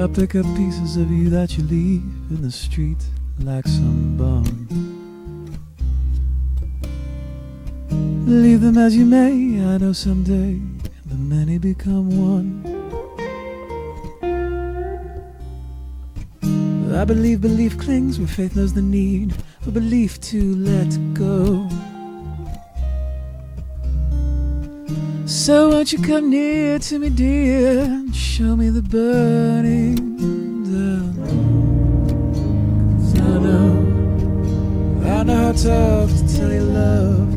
I pick up pieces of you that you leave in the street like some bum. Leave them as you may, I know someday the many become one. I believe belief clings where faith knows the need for belief to let go. So won't you come near to me, dear, and show me the burning down. I know, I know how tough to tell you love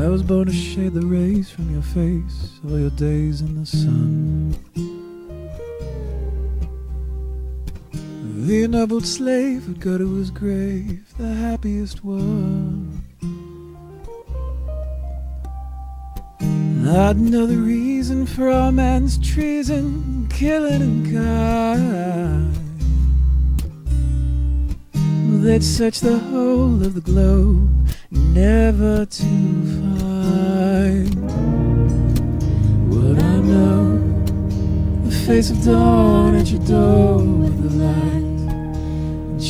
I was born to shade the rays from your face, all your days in the sun. The ennobled slave would go to his grave, the happiest one. I'd know the reason for all man's treason, killing and kind. They'd search the whole of the globe, never to find what I know. The face of dawn at your door with the light, and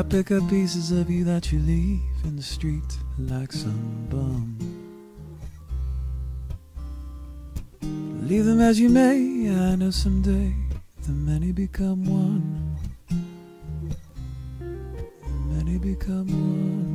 I pick up pieces of you that you leave in the street like some bum. Leave them as you may, I know someday the many become one. The many become one.